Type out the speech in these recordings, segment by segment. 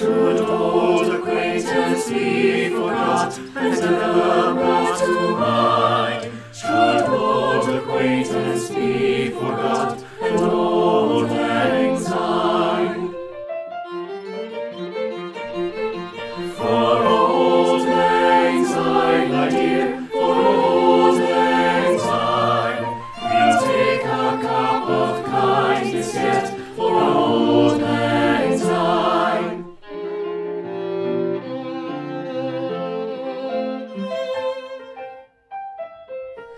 Should old acquaintance be forgot, and never brought to mind? Should old acquaintance be forgot, and auld lang syne? For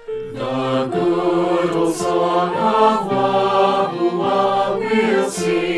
The good old song of Wahoo we'll sing.